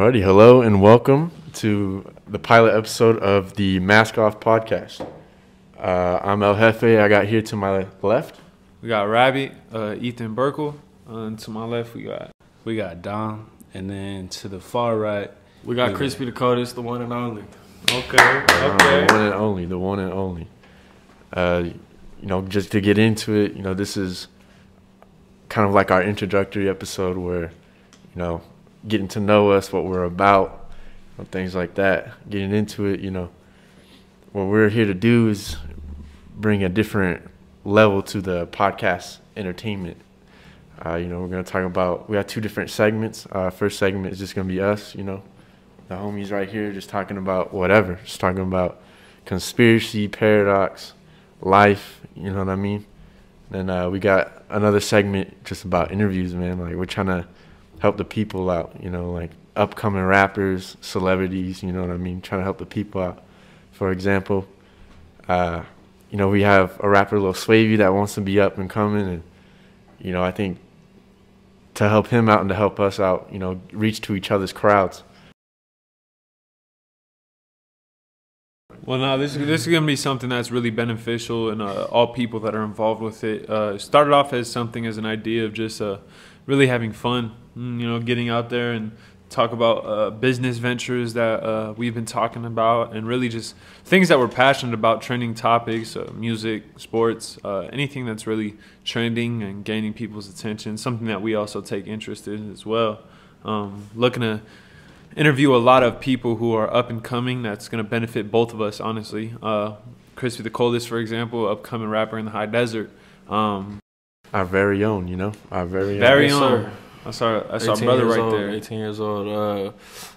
Alrighty, hello and welcome to the pilot episode of the Mask Off podcast. Uh, I'm El Jefe. I got here to my left. We got Rabbit, uh, Ethan Burkle. Uh, and to my left, we got We got Dom, and then to the far right, We got Yeah. Crispy the Coldest, the one and only. okay, Uh, okay. the one and only, the one and only. Uh, you know, just to get into it, you know, this is kind of like our introductory episode where, you know, getting to know us, what we're about, things like that. Getting into it, you know, what we're here to do is bring a different level to the podcast entertainment. Uh, you know, we're gonna talk about. We got two different segments. Uh, first segment is just gonna be us. You know, the homies right here just talking about whatever, just talking about conspiracy, paradox, life. You know what I mean? Then uh, we got another segment just about interviews, man. Like we're trying to help the people out. You know, like upcoming rappers, celebrities. You know what I mean? Trying to help the people out. For example, uh, you know, we have a rapper, Lil Swavy, that wants to be up and coming, and you know, I think to help him out and to help us out, you know, reach to each other's crowds. Well, no, this this is gonna be something that's really beneficial, and uh, all people that are involved with it. Uh, started off as something as an idea of just uh, really having fun, you know, getting out there and talk about uh, business ventures that uh, we've been talking about, and really just things that we're passionate about, trending topics, uh, music, sports, uh, anything that's really trending and gaining people's attention. Something that we also take interest in as well. Um, looking to interview a lot of people who are up and coming. That's going to benefit both of us, honestly. Uh, Crispy the Coldest, for example, upcoming rapper in the high desert. Um, Our very own, you know, our very, very Yes, own. Sir. That's our that's our brother right old, there. 18 years old. Uh,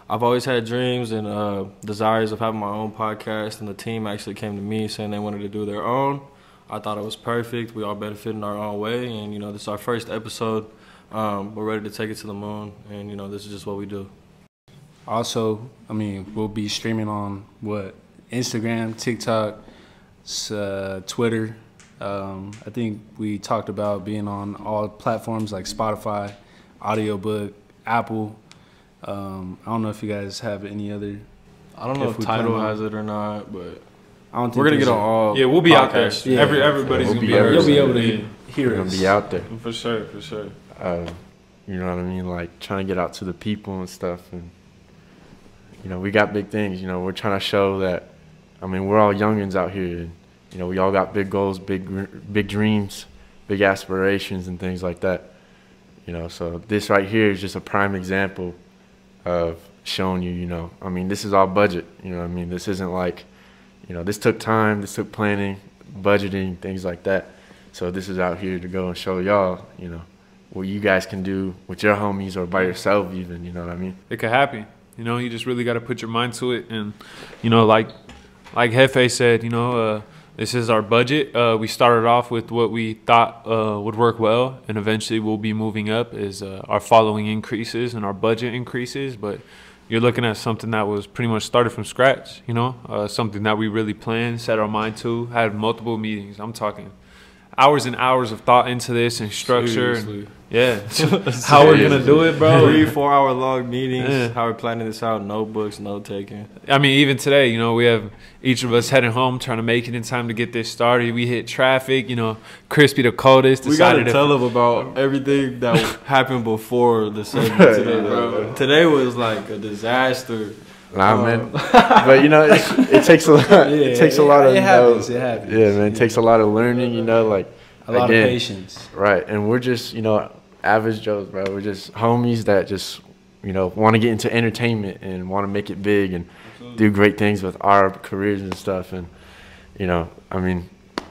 I've always had dreams and uh, desires of having my own podcast, and the team actually came to me saying they wanted to do their own. I thought it was perfect. We all benefit in our own way, and you know, this is our first episode. Um, we're ready to take it to the moon, and you know, this is just what we do. also, I mean, we'll be streaming on what Instagram, TikTok, uh, Twitter. Um, I think we talked about being on all platforms like Spotify, audiobook, Apple. Um, I don't know if you guys have any other. I don't know If if, Tidal has it or not, but I don't think we're gonna get on a- all. Yeah, we'll be out there. Yeah. Every everybody's We'll gonna be be, everywhere. You'll be able to Yeah, hear We're gonna be out there. for sure, for sure. Uh, you know what I mean? Like trying to get out to the people and stuff. And you know, we got big things. You know, we're trying to show that. I mean, we're all youngins out here. And, you know, we all got big goals, big big dreams, big aspirations, and things like that. You know, so this right here is just a prime example of showing you. You know, I mean, this is all budget. You know, I mean, this isn't like, you know, this took time, this took planning, budgeting, things like that. So this is out here to go and show y'all. You know what you guys can do with your homies or by yourself even you know what i mean It could happen. You know, you just really got to put your mind to it, and you know, like like Hefe said, you know, uh, this is our budget. Uh, we started off with what we thought uh, would work well, and eventually we'll be moving up as uh, our following increases and our budget increases. But you're looking at something that was pretty much started from scratch. You know, uh, something that we really planned, set our mind to, had multiple meetings. I'm talking hours and hours of thought into this and structure. And, Seriously. Yeah, how we're gonna do it, bro. Three, four hour long meetings. Yeah. How we're planning this out. Notebooks, note taking. I mean, even today, you know, we have each of us heading home, trying to make it in time to get this started. We hit traffic, you know, Crispy the coldest. We gotta decided to- tell them about everything that happened before the segment today, bro. Today was like a disaster. nah Um, man but you know it, it takes a lot Yeah, it takes a lot of it happens. know, It happens. yeah man it takes a lot of learning you know like a lot again, of patience. right and we're just you know average joes bro. We're just homies that just you know want to get into entertainment and want to make it big and do great things with our careers and stuff. And you know i mean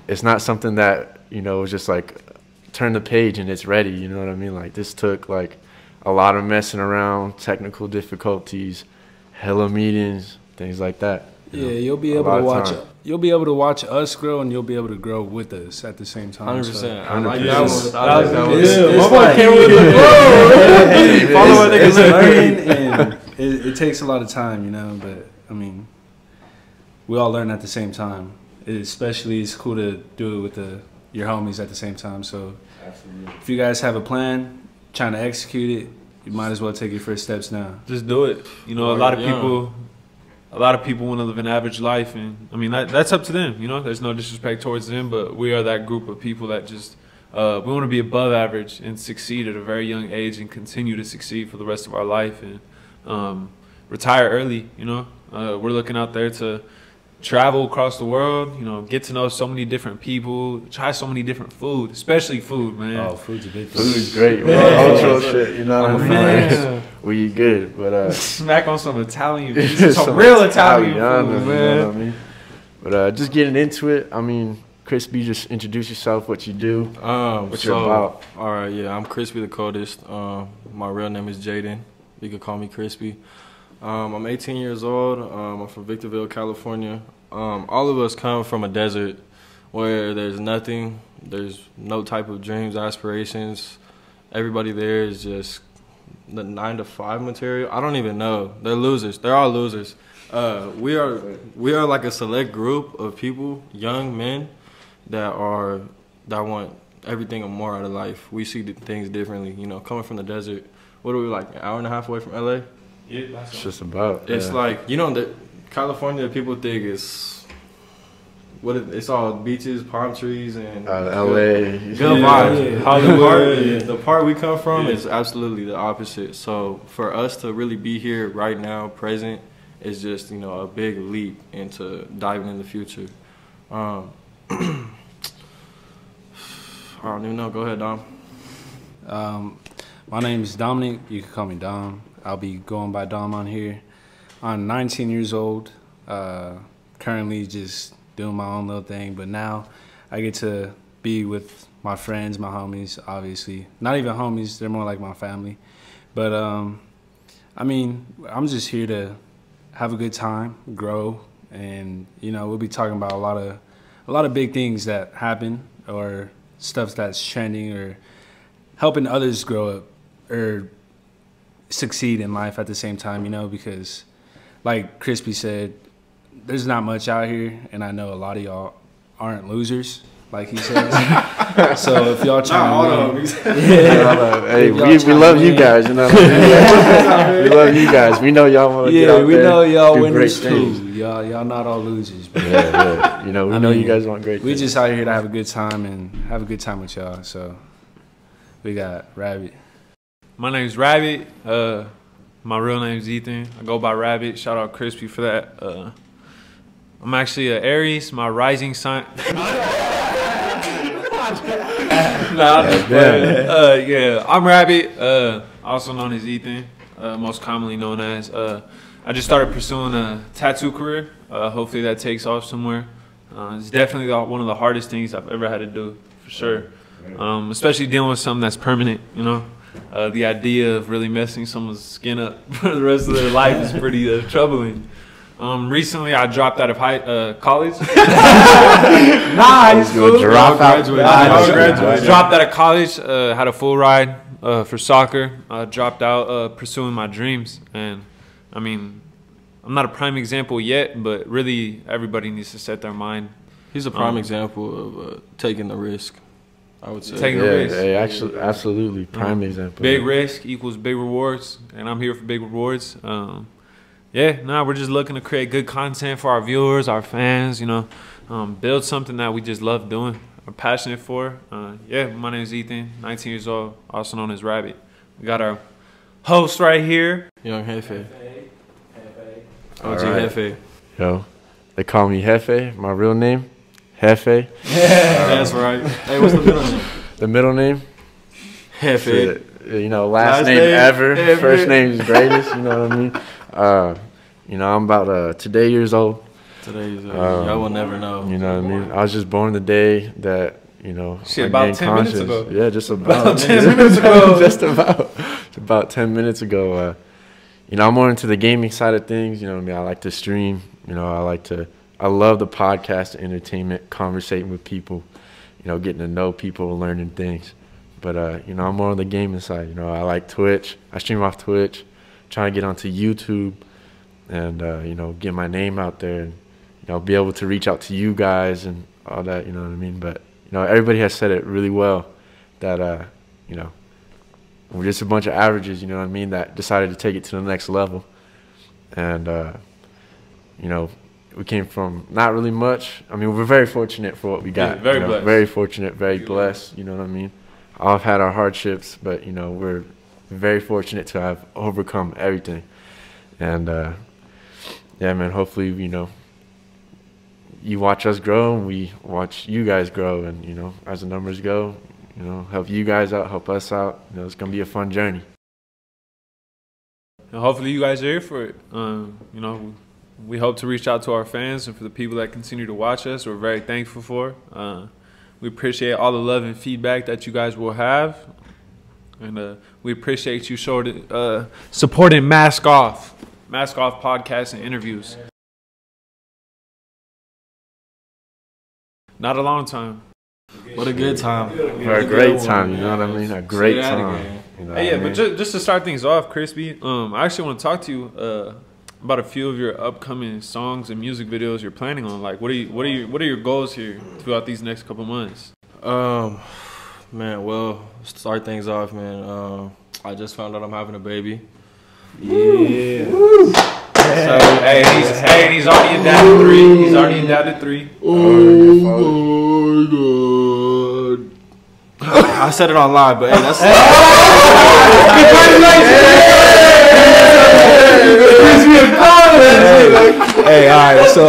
it's not something that you know was just like turn the page and it's ready you know what i mean? Like this took like a lot of messing around technical difficulties hella meetings things like that you Yeah, know. you'll be able to watch. time. You'll be able to watch us grow, and you'll be able to grow with us at the same time. Hundred so- percent. I like that one. I like that one. It's- Yeah, it's my boy like- came with the flow. Follow my it's, niggas. it's learning, and it, it takes a lot of time, you know. But I mean, we all learn at the same time. It, especially, it's cool to do it with the your homies at the same time. So, if you guys have a plan, trying to execute it, you might as well take your first steps now. Just do it. You know, a lot of young. people, a lot of people want to live an average life, and I mean that, that's up to them. You know, there's no disrespect towards them, but we are that group of people that just uh, we want to be above average and succeed at a very young age and continue to succeed for the rest of our life and um, retire early. You know, uh, we're looking out there to travel across the world. You know, get to know so many different people, try so many different food, especially food, man. Oh, food's a big thing. Food's great, Man. man. Cultural shit, you know what I mean? Man. Like, we eat good, but uh, Smack on some Italian, some, some real Italian Italiano, food, you man. know what I mean? But uh, just getting into it, I mean, Crispy, just introduce yourself, what you do, Um, what so, you're about. All right, yeah, I'm Crispy the coldest. Um, my real name is Jaden. You could call me Crispy. Um, I'm 18 years old. Um, I'm from Victorville, California. Um, all of us come from a desert where there's nothing, there's no type of dreams, aspirations. Everybody there is just the nine to five material. I don't even know. They're losers. They're all losers. Uh, we are we are like a select group of people, young men, that are that want everything and more out of life. We see things differently. You know, coming from the desert, what are we like? An hour and a half away from LA. Yeah, that's It's just about. It's yeah. like you know that California. People think it's what it, it's all beaches, palm trees, and uh, L.A. Good Yeah, vibes. yeah. The Hollywood, part, yeah. the part we come from Yeah. is absolutely the opposite. So for us to really be here right now, present, is just you know a big leap into diving in the future. Um, I don't even know. Go ahead, Dom. Um, my name is Dominic. You can call me Dom. I'll be going by Dom on here. I'm 19 years old. Uh, currently just doing my own little thing, but now I get to be with my friends, my homies. Obviously, not even homies. They're more like my family. But um, I mean, I'm just here to have a good time, grow, and you know, we'll be talking about a lot of a lot of big things that happen or stuff that's trending or helping others grow up or succeed in life at the same time, you know, because like Crispy said, there's not much out here and I know a lot of y'all aren't losers, like he says. so if y'all trying to win, hey, we, we love to you guys. You know what I mean? we love you guys. We know y'all want to get yeah, out we there, know y'all do winners great too. things. Y'all y'all not all losers, but Yeah, yeah. You know, we I know you guys want great we things. just out here to have a good time and have a good time with y'all. So we got Rabbit. My name's Rabbit. Uh, my real name's Ethan. I go by Rabbit. Shout out Crispy for that. Uh, I'm actually a Aries. My rising sign. nah, I'm just playing. Uh, yeah, I'm Rabbit. Uh, also known as Ethan. Uh, most commonly known as. Uh, I just started pursuing a tattoo career. Uh, hopefully that takes off somewhere. Uh, it's definitely one of the hardest things I've ever had to do, for sure. Um, especially dealing with something that's permanent, you know. Uh, the idea of really messing someone's skin up for the rest of their life is pretty uh, troubling. Um, recently, I dropped out of high uh, college. nice. Go drop out. graduate. I Now dro- dropped out of college. Uh, had a full ride uh, for soccer. I dropped out uh, pursuing my dreams, and I mean, I'm not a prime example yet, but really, everybody needs to set their mind. He's a prime Um, example of uh, taking the risk. I would say. Taking Yeah, a risk. hey, actually, absolutely. Prime example. Big risk equals big rewards, and I'm here for big rewards. Um, yeah, nah, we're just looking to create good content for our viewers, our fans. You know, um, build something that we just love doing, are passionate for. Uh, yeah, my name is Ethan, 19 years old, also known as Rabbit. We got our host right here. Young Hefe. All OG right. Hefe. Yo, they call me Hefe. My real name, Hefe. That's right. Hey, what's the middle name? The middle name, Hefe. you know, last, Last name, name, ever. ever. First name is greatest. You know what I mean? Uh, you know, I'm about uh, today years old. Today's, uh, Um, y'all will never know. You know what I mean? I was just born the day that you know. Shit, I about gained 10 minutes conscious. ago. Yeah, just about, 10 minutes ago. just about, about ten minutes ago. Uh, you know, I'm more into the gaming side of things. You know what I mean? I like to stream. You know, I like to. I love the podcast, entertainment, conversating with people. You know, getting to know people, learning things. But uh, you know, I'm more on the gaming side. You know, I like Twitch. I stream off Twitch. Trying to get onto YouTube, and uh, you know, get my name out there, and you know, be able to reach out to you guys and all that. You know what I mean? But you know, everybody has said it really well. That uh, you know, we're just a bunch of averages, you know what I mean, that decided to take it to the next level. And, uh, you know, we came from not really much. I mean, we're very fortunate for what we got. Yeah, very you know, blessed. Very fortunate, very blessed, you know what I mean? All have had our hardships, but, you know, we're very fortunate to have overcome everything. And, uh, yeah, man, hopefully, you know, you watch us grow and we watch you guys grow. And, you know, as the numbers go, you know, help you guys out, help us out. You know, it's going to be a fun journey. And hopefully you guys are here for it. Um, you know, we hope to reach out to our fans and for the people that continue to watch us. We're very thankful for. Uh, we appreciate all the love and feedback that you guys will have, and uh, we appreciate you short, uh, supporting Mask Off, Mask Off podcasts and interviews. Not a long time. What a good time. For a great time, you know what I mean? A great time. You know Hey, yeah, I but just, just to start things off, Crispy, um, I actually want to talk to you uh, about a few of your upcoming songs and music videos you're planning on. Like, what are you, what are your, what are your goals here throughout these next couple months? Um, man, well, start things off, man. Um, I just found out I'm having a baby. So, hey, he's, hey, he's already in dad to three. He's already in dad to three. Oh my god. I said it on live, but hey, that's Hey, all right. So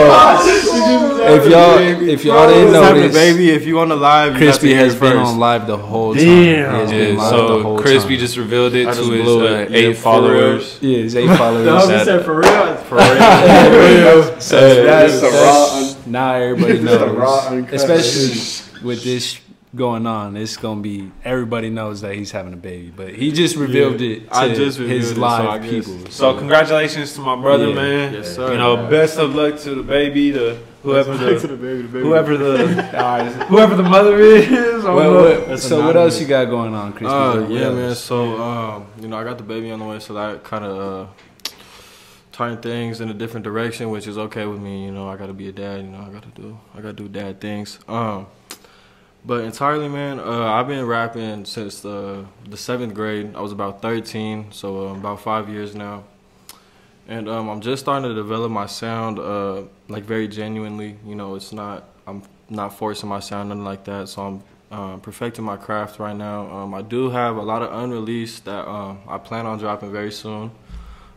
if y'all if y'all didn't having a notice, baby. If you on the live, Crispy has been first. on live the whole time. Damn. He has been Yeah, so Crispy time. just revealed it I to just his blew uh, it. Yeah, eight for followers. yeah, his eight followers. That- for real. For real. So That's the that's- now everybody This is the knows, uncut. especially with this going on. It's gonna be everybody knows that he's having a baby, but he just revealed it to I just revealed his it, so live I people. So, congratulations to my brother, Yeah. man. Yes, sir. You know, best of luck to the baby, to whoever the, the baby, the baby. whoever the, whoever the mother is. I don't What- know. what- That's so what else you got going on, Chris? Uh, yeah, else? man. So, um, you know, I got the baby on the way, so that kind of uh, turned things in a different direction, which is okay with me. You know, I got to be a dad. You know, I got to do, I got to do dad things. Um, but entirely, man, uh, I've been rapping since the the seventh grade. I was about 13, so um, about five years now. And um, I'm just starting to develop my sound, uh, like very genuinely. You know, it's not I'm not forcing my sound, nothing like that. So I'm uh, perfecting my craft right now. Um, I do have a lot of unreleased that um, I plan on dropping very soon.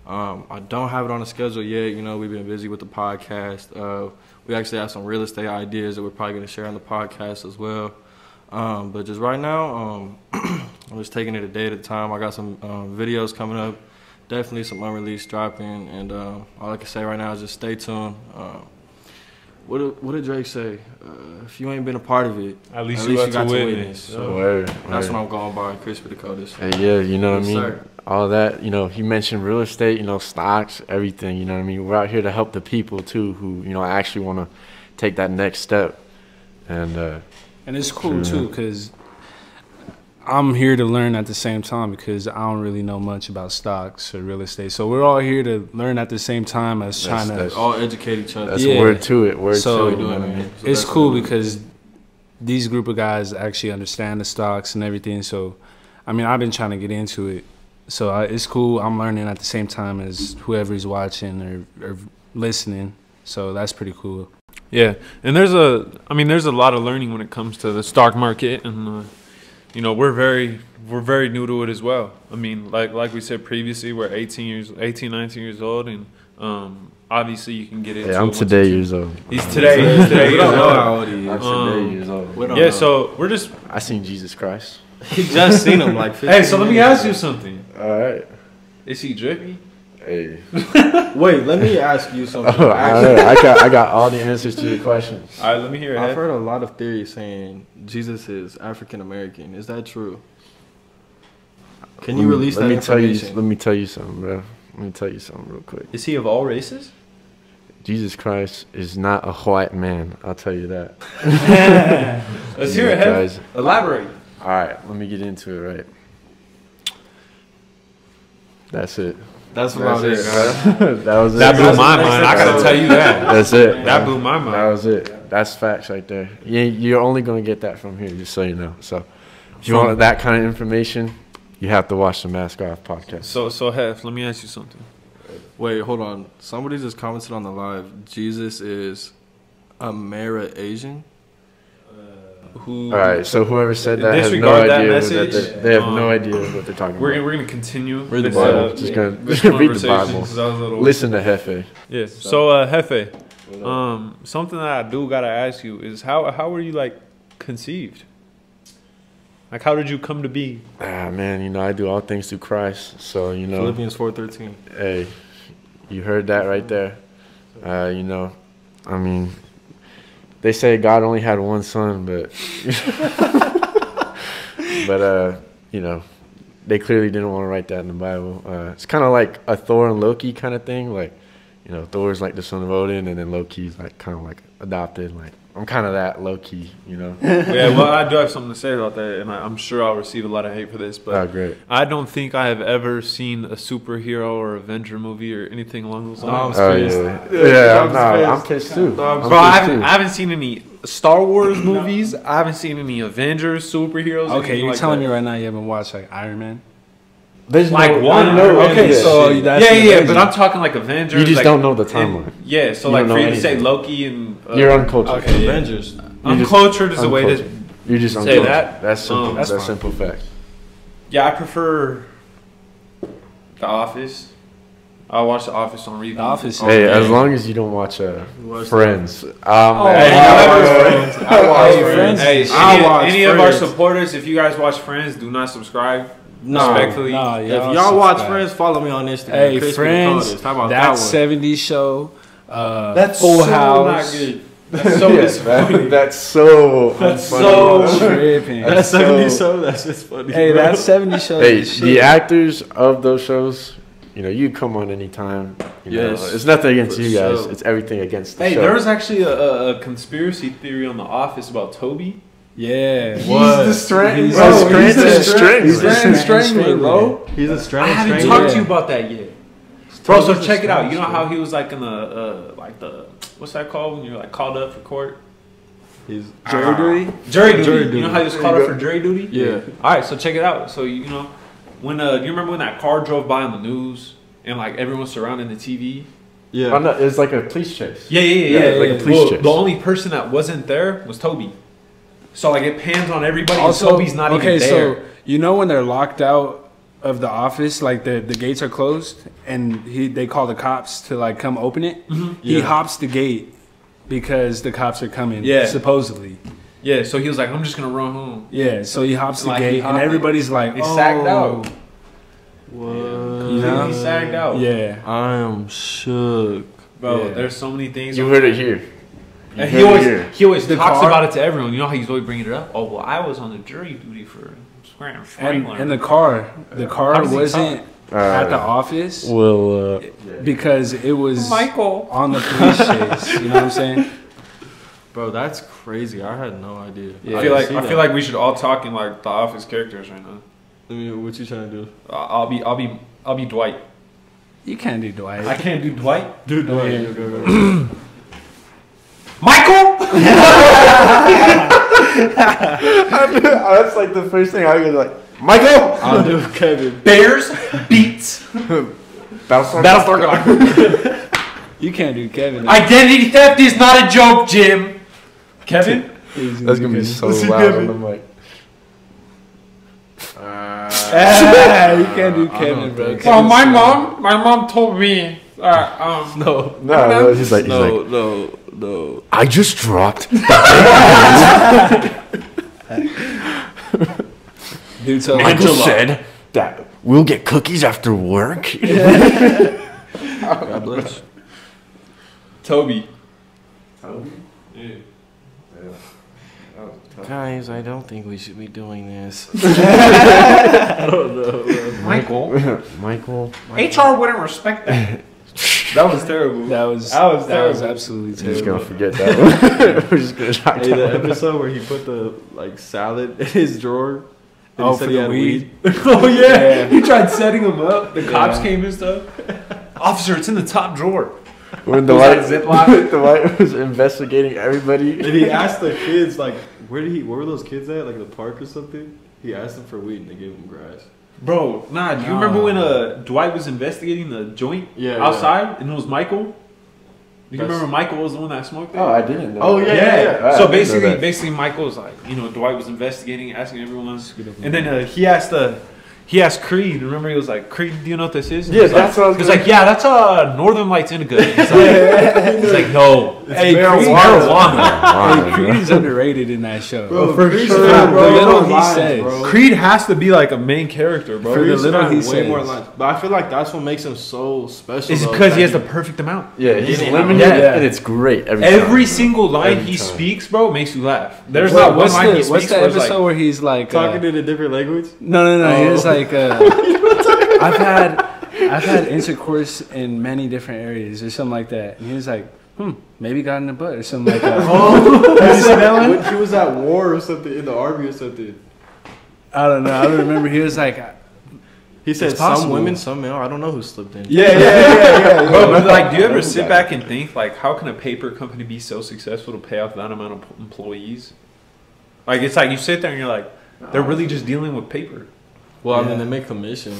Um, I don't have it on the schedule yet. You know, we've been busy with the podcast. Uh, we actually have some real estate ideas that we're probably going to share on the podcast as well. Um, but just right now, um, I'm just taking it a day at a time. I got some um, videos coming up, definitely some unreleased dropping, and um, all I can say right now is just stay tuned. Um, what did, what did Drake say? Uh, if you ain't been a part of it, At least At you least got you to got to witness. witness. So, Word, that's word. what I'm going by. Crispy the Coldest. Hey, yeah, you know what I mean? sir. All that, you know, he mentioned real estate, you know, stocks, everything, you know what I mean? We're out here to help the people too who, you know, actually want to take that next step. And, uh, And it's cool too because I'm here to learn at the same time because I don't really know much about stocks or real estate. So we're all here to learn at the same time as That's- trying to. that's- All educate each other. that's Yeah. word to it, word So- to it, you know I mean? So it's cool what we do. because these group of guys actually understand the stocks and everything. So, I mean, I've been trying to get into it. So I, it's cool. I'm learning at the same time as whoever's watching or, or listening. So that's pretty cool. Yeah, and there's a, I mean, there's a lot of learning when it comes to the stock market, and uh, you know, we're very, we're very new to it as well. I mean, like like we said previously, we're 18 years, 18, 19 years old, and um, obviously you can get into. Hey, it I'm once today you- years old. He's today. He's today we don't know how old he is. I'm Um, today years old. We don't Yeah, know. so we're just. I seen Jesus Christ. He just seen him like. 15 Hey, so let me minutes ask you something. All right. Is he drippy? Hey. Wait, let me ask you something. Oh, I, I got I got all the answers to your questions. All right, let me hear it. I've heard a lot of theories saying Jesus is African American. Is that true? Can you Let me- release let that me tell you let me tell you something, bro. Let me tell you something real quick. Is he of all races? Jesus Christ is not a white man. I'll tell you that. Let's hear it. Head. Christ- Elaborate. All right, let me get into it. Right. That's it. That's That's about it. it. guys. that was it. That blew my mind. I gotta tell you that. That's it. That blew my mind. That was it. That's facts right there. You, you're only gonna get that from here, just so you know. So, if you want that kind of information, you have to watch the Mask Off podcast. So so Hef, let me ask you something. Wait, hold on. Somebody just commented on the live. Jesus is a Mara Asian. Who? All right, so whoever said that has no Disregard that idea. That message. they, they have no Um, idea what they're talking We're about. we're gonna continue. Read the Bible. uh, Just gonna this read the conversation, Bible. 'cause I was a little- Listen to Hefe. Yeah. So uh, Hefe, um, something that I do gotta ask you is how how were you like conceived? Like how did you come to be? Ah man, you know I do all things through Christ. So you know, Philippians four thirteen. hey, you heard that right there. Uh, you know, I mean, they say God only had one son, but but uh, you know, they clearly didn't want to write that in the Bible. Uh, it's kind of like a Thor and Loki kind of thing. Like, you know, Thor's like the son of Odin, and then Loki's like kind of like adopted. Like, I'm kind of that low key, you know. yeah. Well, I do have something to say about that, and I, I'm sure I'll receive a lot of hate for this, but. oh, great. I don't think I have ever seen a superhero or Avenger movie or anything along those Oh, I'm lines. Oh pissed. yeah, yeah. I'm, I'm nah. I'm pissed too. No, I'm I'm Bro, I haven't, too. I haven't seen any Star Wars movies. I haven't seen any Avengers, superheroes. Okay, you're like telling that. me right now you haven't watched like Iron Man? There's like no, one. I know Okay, any of that so that's yeah, yeah, yeah, but I'm talking like Avengers. You just like, don't know the timeline. yeah, so You like don't for you to say. Loki and uh, You're uncultured. Okay, yeah. Avengers. You're just uncultured is the way to. You're just say uncultured. that. That's simple. Um, that's that's a simple fact. Yeah, I prefer The Office. I watch The Office on repeat. The Office. Hey, yeah. as long as you don't watch uh, Friends. Um, Oh, hey, I I watch watch I watch Friends. Hey, I any, watch any of our supporters, if you guys watch Friends, do not subscribe. No. Respectfully. Nah, y'all y'all watch subscribe. Friends, follow me on Instagram. Hey, Crispy Friends, How about that that, one? 70s show, uh, That's Full so House. not good. That's so Yeah, disappointing. that's so. That's so- tripping. That's so- 70 show. That's just funny. hey, bro. that 70s show. Hey, is the actors of those shows, you know, you come on anytime. You know, it's nothing against you guys. sure. It's everything against the Hey, show. there was actually a, a, a conspiracy theory on The Office about Toby. Yeah. What? strength. He's Bro, the he's the strength- strength. he's the He's the strength strangler, bro. He's a I strange haven't stranger. talked Yeah. to you about that yet. Bro, so check it out. You know how he was like in the uh, like the what's that called when you're like called up for court? He's Jury duty? Jury duty. Jury duty. You know how he was There called up for jury duty? Yeah. All right, so check it out. So you know when uh, do you remember when that car drove by on the news and like everyone surrounding the TV? yeah. Oh, no, it was like a police chase. Yeah, yeah, yeah, Yeah, yeah. like a police Well, chase. the only person that wasn't there was Toby. So like it pans on everybody. Also, and Toby's not okay, even there. so you know when they're locked out of the office, like the, the gates are closed, and he they call the cops to like come open it. Mm-hmm. He Yeah. hops the gate because the cops are coming. Yeah. supposedly. yeah, so he was like, I'm just gonna run home. Yeah, so he hops the Like, he gate, hopped and it. everybody's like, He "Oh, sagged out. What? You know? He sagged out. Yeah, I am shook. Bro, Yeah. there's so many things. You heard it here. You And he always here. he always The talks car- about it to everyone. You know how he's always bringing it up. Oh well, I was on the jury duty for Scranton Strangler. and the car, the car wasn't Uh, at the office Well, uh, because it was Michael. on the police chase. You know what I'm saying? Bro, that's crazy. I had no idea. Yeah. I feel like I see feel like we should all talk in like the office characters right now. I mean, what you trying to do? Uh, I'll be I'll be I'll be Dwight. You can't do Dwight. I can't do Dwight. Dude, no, yeah. yeah. Michael. that's like the first thing I was like, Michael! I'll do Kevin. Bears beets Battlestar Battlestar Galactica. You can't do Kevin. Identity theft is not a joke, Jim. Kevin. He's That's gonna be Kevin. so Let's loud Kevin. on the mic. Ah, you can't do Kevin, bro. Well, Kevin's my so- mom, my mom told me. Uh, um, No. No, no, he's like, he's No, like, no, no. I just dropped. Dude, so Michael said that we'll get cookies after work. God bless. Oh, Toby. Guys, I don't think we should be doing this. I don't know. Michael. Michael. HR wouldn't respect that. That was terrible. that was That was that was terrible. absolutely We're just gonna forget that one. We're just gonna knock Hey, that the episode where he put the like salad in his drawer. and Oh, he said for he the had weed? oh yeah. Yeah. he tried setting him up. The cops Yeah. came and stuff. Officer, it's in the top drawer. When the Was white, that Ziploc? the white was investigating everybody. And he asked the kids like, where did he? Where were those kids at? Like the park or something? He asked them for weed and they gave him grass. Bro, nah. Do you Nah. remember when uh Dwight was investigating the joint Yeah, outside and it was Michael? Do you That's- remember Michael was the one that smoked it? Oh, I didn't know. Oh, that. yeah, yeah. I didn't So basically, basically, Michael was like, you know, Dwight was investigating, asking everyone, and then uh, he asked uh, he asked Creed. Remember, he was like, Creed, do you know what this is? Yeah, He's like- that's what I was He's gonna- like, yeah, that's uh Northern Lights indica. He's like, he's like no, Hey, it's Creed- marijuana. Hey, Creed is underrated in that show. Bro, for Creed's sure, got bro. way The little more he lines, says. bro. Creed has to be like a main character, bro. For the Creed's little he way says. more lines. But I feel like that's what makes him so special. It's though, because he has the perfect amount. Yeah, he's Yeah. limited, Yeah. and it's great every, Every time. single line Every he time. speaks, bro, makes you laugh. There's Wait, not one what's line the, he what's the episode where he's like, uh, talking in a different language. no, no, no. He Oh. Was like, uh, I've had, I've had intercourse in many different areas or something like that, and he was like, hmm, maybe got in the butt or something like that. you see that one? When he was at war or something in the army or something. I don't know. I don't remember. He was like, He said It's some possible. women, some men. I don't know who slipped in. Yeah, yeah, yeah, yeah. Bro, but like, do you ever sit back and think, like, how can a paper company be so successful to pay off that amount of employees? Like, it's like you sit there and you're like, they're really just dealing with paper, Well, I mean, they make commission.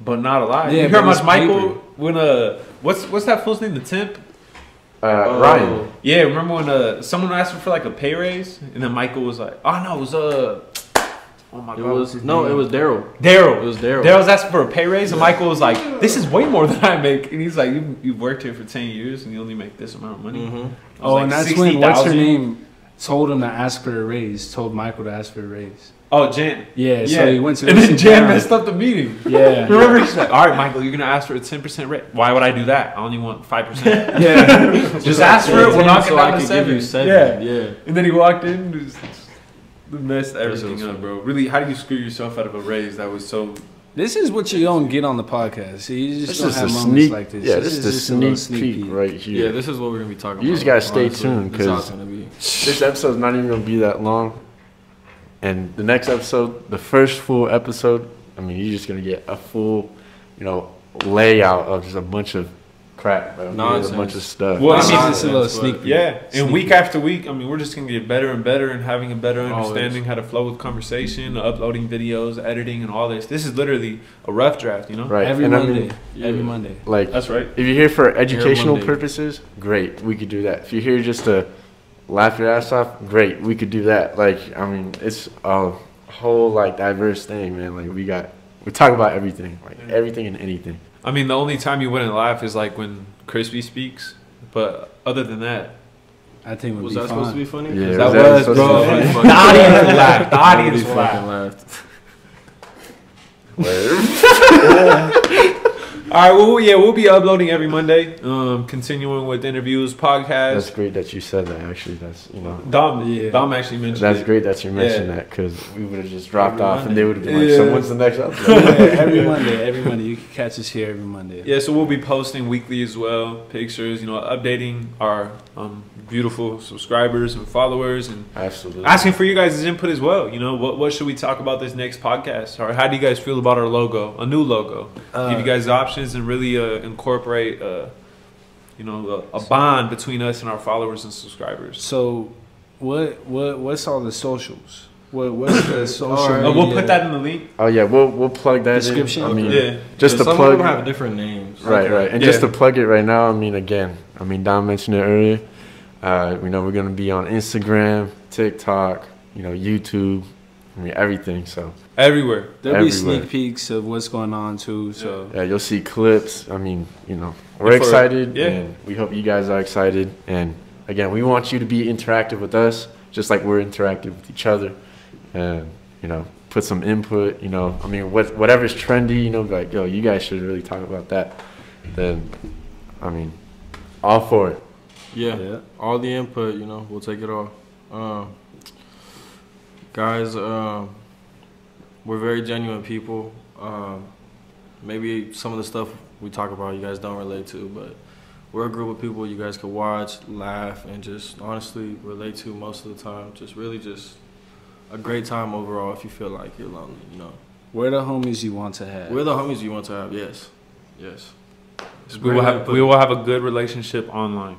but not a lot. Yeah, you hear how much Michael paper. when uh, what's what's that fool's name? The temp. Uh, Oh. Ryan. Yeah, remember when uh someone asked him for like a pay raise, and then Michael was like, oh no, it was uh, oh my It god, what's was no, name? it was Darryl. Darryl. It was Darryl. Darryl was asking for a pay raise, and Michael was like, "This is way more than I make." And he's like, "You you've worked here for ten years, and you only make this amount of money." Mm-hmm. I was oh, like, and that's when what's her name told him to ask for a raise. Told Michael to ask for a raise. Oh, Jan. Yeah, so he went to and go then sit Jan down. messed up the meeting. Yeah, Remember, he's like, "All right, Michael, you're gonna ask for a ten percent rate. Why would I do that? I only want five percent. yeah. Just ask for it. We'll knock it down to seven. give you seven. Yeah. Yeah. And then he walked in, and just messed everything up, bro. Really, how do you screw yourself out of a raise that was so? This is what you don't get on the podcast. You just This don't is have a moments sneak. like this. Yeah, this, is just a the little sneak, peek, right here. Yeah, this is what we're gonna be talking You about. You just gotta stay honestly. tuned, This is how 'cause- it's gonna be. This episode's not even gonna be that long, and the next episode, the first full episode, I mean, you're just gonna get a full, you know, layout of just a bunch of crap, bro. Nonsense. a bunch of stuff. Well, This I is mean, just a little sneak peek. Yeah, and Sneak week after week, I mean, we're just gonna get better and better and having a better Always. understanding how to flow with conversation, uploading videos, editing, and all this. This is literally a rough draft, you know. right? Every and I Monday. mean, Every Monday. like, That's right. if you're here for educational purposes, great, we could do that. If you're here just to laugh your ass off, great, we could do that. Like, I mean, it's a whole like diverse thing, man. Like, we got, we talk about everything, like everything and anything. I mean, the only time you wouldn't laugh is like when Crispy speaks, but other than that, I think would Was that fun. supposed to be funny? Yeah, that was was, bro. The audience laughed. The audience laughed. laughed. Word. All right, well, yeah, we'll be uploading every Monday, um, continuing with interviews, podcasts. That's great that you said that. Actually, that's you know. Dom, Yeah. Dom actually mentioned That's it. great that you mentioned Yeah. that because we would have just dropped Every off and they would have been like, Yeah. "So when's the next Yeah, every Monday. Every Monday. You can catch us here every Monday. Yeah, so we'll be posting weekly as well, pictures, you know, updating our um, beautiful subscribers and followers and Absolutely. asking for you guys' input as well. You know, what, what should we talk about this next podcast? Or how do you guys feel about our logo, a new logo? Give you guys options and really uh, incorporate, uh, you know, a, a bond between us and our followers and subscribers. So, what what what's all the socials? What what's the social? Alright. Uh, we'll media? put that in the link. Oh yeah, we'll we'll plug that Description? In. I mean, Yeah. just Yeah, to some plug. of them have different names. Right, Okay. right, and Yeah. just to plug it right now. I mean, again, I mean, Dom mentioned it earlier. Uh, we know we're gonna be on Instagram, TikTok, you know, YouTube. I mean, everything. So Everywhere. There'll be sneak peeks of what's going on too. So yeah, you'll see clips. I mean, you know, we're And for- excited, yeah. and we hope you guys are excited. And again, we want you to be interactive with us, just like we're interactive with each other, and you know, put some input. You know, I mean, what whatever's trendy, you know, like yo, you guys should really talk about that. Then, I mean, all for it. Yeah. yeah. all the input, you know, we'll take it all. Um, guys, um, we're very genuine people. Um, maybe some of the stuff we talk about you guys don't relate to, but we're a group of people you guys could watch, laugh, and just honestly relate to most of the time. Just really just a great time overall if you feel like you're lonely, you know. We're the homies you want to have. We're the homies you want to have, yes. Yes. We will have we will have a good relationship online.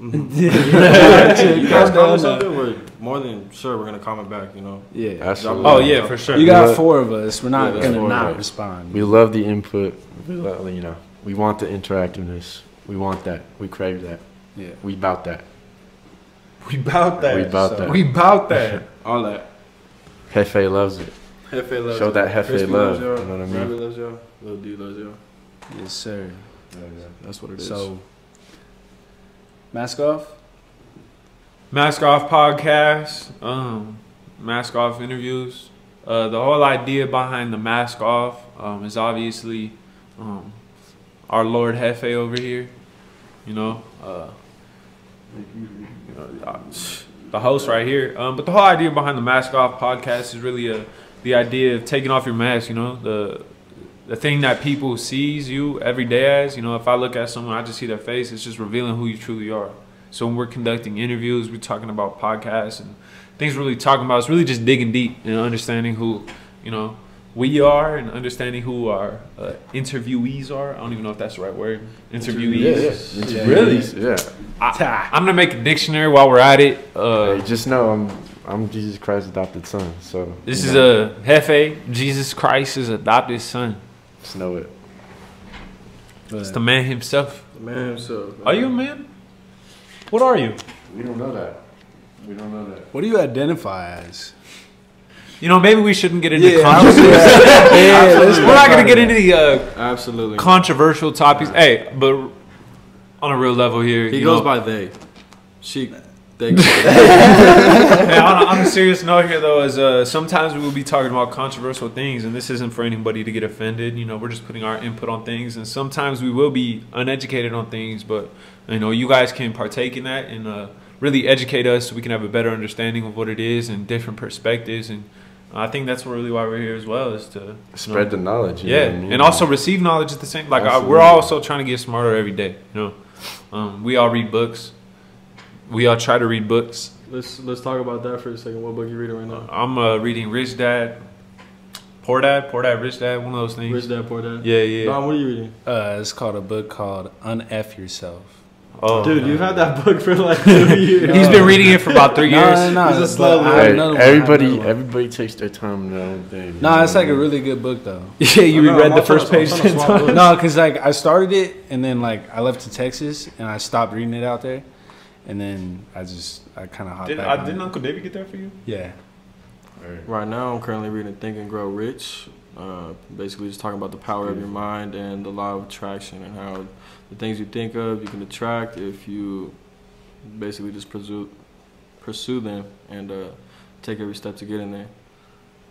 You guys comment something, we're more than sure we're gonna comment back. You know. Yeah. Absolutely. Oh yeah, for sure. You got Yeah. four of us. We're not Yeah, gonna not us. respond. We love the input. We love, you know, we want the interactiveness. We want that. We crave that. yeah. We bout that. we bout that. We bout so- that. We bout that. All that. Hefe loves it. Hefe loves it. Show y'all. that Hefe Crispy love, loves y'all. know what I mean? Rabbit loves y'all. Lil D loves y'all. Yes, sir. Oh, That's what it is. So, mask off. Mask Off podcast, um, Mask Off interviews. Uh, the whole idea behind the Mask Off um, is obviously um, our Lord Hefe over here. You know, uh, you know the host right here. Um, but the whole idea behind the Mask Off podcast is really uh the idea of taking off your mask. You know, the the thing that people sees you every day as. You know, if I look at someone, I just see their face. It's just revealing who you truly are. So when we're conducting interviews, we're talking about podcasts and things we're really talking about. It's really just digging deep and understanding who, you know, we are and understanding who our uh, interviewees are. I don't even know if that's the right word. Interviewees. Yeah, Really? Yeah. I, I'm gonna make a dictionary while we're at it. Uh, Hey, just know I'm I'm Jesus Christ's adopted son. So this is know, a Hefe, Jesus Christ's adopted son. Just know it. It's the man himself. the man himself. Are you a man? What are you? We don't know that. We don't know that. What do you identify as? You know, maybe we shouldn't get into Yeah. controversy. let's We're not gonna get into the uh, Absolutely. controversial topics. Hey, but on a real level here, he you goes know- by they. She. They. Hey, on, a, on a serious note here, though, is uh, sometimes we will be talking about controversial things, and this isn't for anybody to get offended. You know, we're just putting our input on things, and sometimes we will be uneducated on things, but you know, you guys can partake in that and uh, really educate us so we can have a better understanding of what it is and different perspectives. And I think that's really why we're here as well, is to you know, Spread the knowledge. you yeah, know I mean? and also receive knowledge at the same. Like I, we're also trying to get smarter every day. You know, um, we all read books. We all try to read books. let's let's talk about that for a second. What book you reading right now? I'm uh, reading Rich Dad, Poor Dad, Poor Dad, Rich Dad. One of those things. Rich Dad Poor Dad. Yeah, yeah. Dom, what are you reading? Uh, it's called a book called "Unf Yourself." oh, Dude, you've had that book for like two years. he's been reading it for about three years. no, no. He's a slow I Hey, one, everybody, one. everybody takes their time in their own. No, it's like a really good book though. Yeah, you I know, reread the first page I'm ten trying to swap times. books. No, because like I started it and then like I left to Texas and I stopped reading it out there, and then I just I kind of hopped Did, back. I, didn't. Uncle David get there for you? Yeah. Right now, I'm currently reading Think and Grow Rich. Uh, basically, just talking about the power of your mind and the law of attraction and how the things you think of you can attract if you basically just pursue pursue them and uh, take every step to get in there.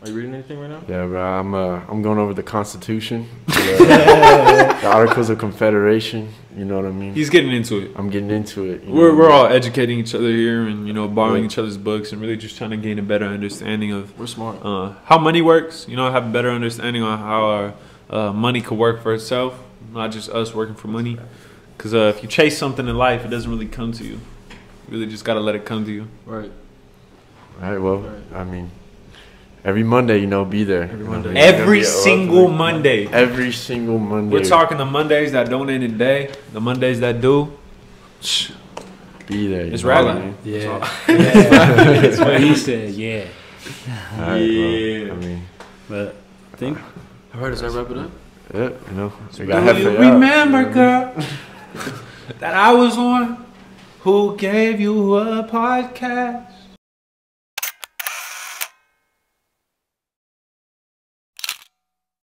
Are you reading anything right now? Yeah, bro. I'm uh, I'm going over the Constitution, the, the Articles of Confederation. You know what I mean? He's getting into it. I'm getting into it. We're, know? we're all educating each other here and you know borrowing Right. each other's books and really just trying to gain a better understanding of We're smart. uh, how money works. You know, have a better understanding on how our uh, money could work for itself, not just us working for money. Because uh, if you chase something in life, it doesn't really come to you. You really just gotta let it come to you. Right. All right. Well, Right. I mean, every Monday, you know, be there. Every You Monday. it's gonna Every be single Monday. Every single Monday. We're talking the Mondays that don't end in day, the Mondays that do. Be there. It's know what I rattling. Yeah. yeah. That's what he said. Yeah. All right, Yeah. Well, I mean, But I think All right, does that wrap it up? yeah, you know, we Do got you Hefe out. remember, girl, that I was on? Who gave you a podcast?